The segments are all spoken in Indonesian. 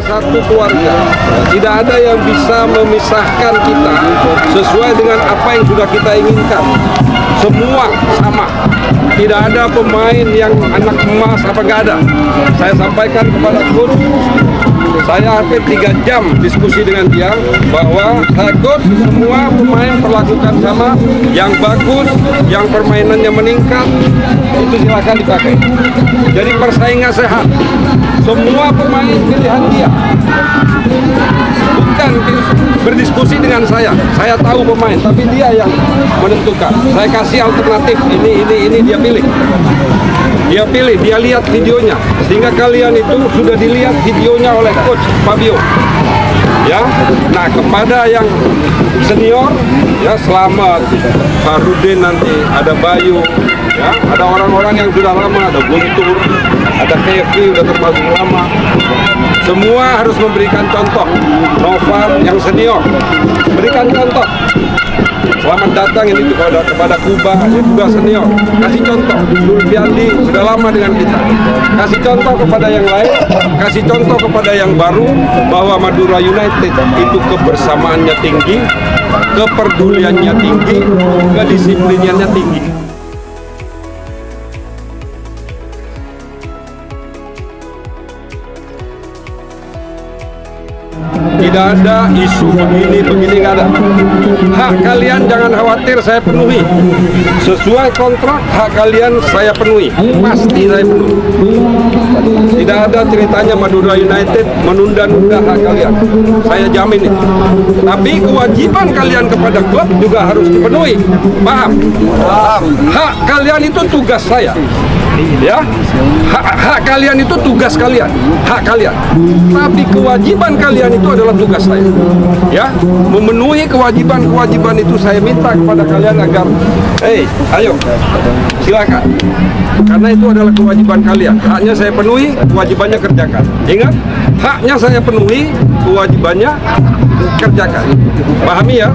satu keluarga. Tidak ada yang bisa memisahkan kita sesuai dengan apa yang sudah kita inginkan. Semua sama. Tidak ada pemain yang anak emas apa nggak ada. Saya sampaikan kepada coach saya hampir tiga jam diskusi dengan dia bahwa coach semua pemain perlakukan sama yang bagus yang permainannya meningkat itu silakan dipakai jadi persaingan sehat semua pemain pilihan dia. Bukan berdiskusi dengan saya. Saya tahu pemain tapi dia yang menentukan. Saya kasih alternatif. Ini ini ini dia pilih. Dia pilih, dia lihat videonya. Sehingga kalian itu sudah dilihat videonya oleh coach Fabio. Ya? Nah kepada yang senior ya selamat. Harudin nanti ada Bayu ya? Ada orang-orang yang sudah lama ada Guntur ada Kevi udah termasuk lama semua harus memberikan contoh Novan yang senior berikan contoh Selamat datang ini kepada kepada Kuba yang juga senior. Kasih contoh. Lulfiandi sudah lama dengan kita. Kasih contoh kepada yang lain, kasih contoh kepada yang baru bahwa Madura United itu kebersamaannya tinggi, kepeduliannya tinggi, kedisiplinannya tinggi. Tidak ada isu begini, begini nggak ada. Hak kalian jangan khawatir, saya penuhi. Sesuai kontrak, hak kalian saya penuhi. Pasti saya penuhi. Tidak ada ceritanya Madura United menunda-nunda hak kalian. Saya jamin itu. Tapi kewajiban kalian kepada klub juga harus dipenuhi. Paham? Paham. Hak kalian itu tugas saya ya hak, hak kalian itu tugas kalian hak kalian tapi kewajiban kalian itu adalah tugas saya ya memenuhi kewajiban-kewajiban itu saya minta kepada kalian agar hei ayo silakan. Karena itu adalah kewajiban kalian. Haknya saya penuhi kewajibannya kerjakan. Ingat haknya saya penuhi kewajibannya kerjakan. Pahami ya?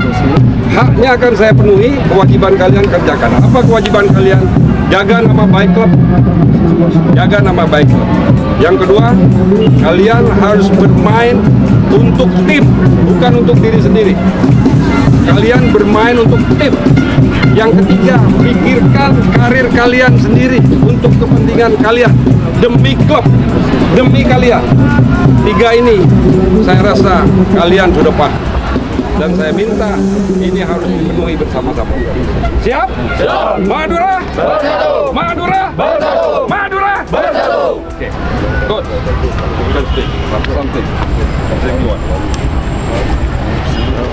Haknya akan saya penuhi kewajiban kalian kerjakan. Apa kewajiban kalian? Jaga nama baik klub. Jaga nama baik klub. Yang kedua kalian harus bermain untuk tim bukan untuk diri sendiri kalian bermain untuk tim yang ketiga pikirkan karir kalian sendiri untuk kepentingan kalian demi klub demi kalian tiga ini saya rasa kalian sudah paham dan saya minta ini harus dipenuhi bersama-sama. Siap? Siap. Madura? Bersatu. Madura? Bersatu. Madura? Bersatu. Oke. Okay. Good. You can speak. Something. Something you want. Zero.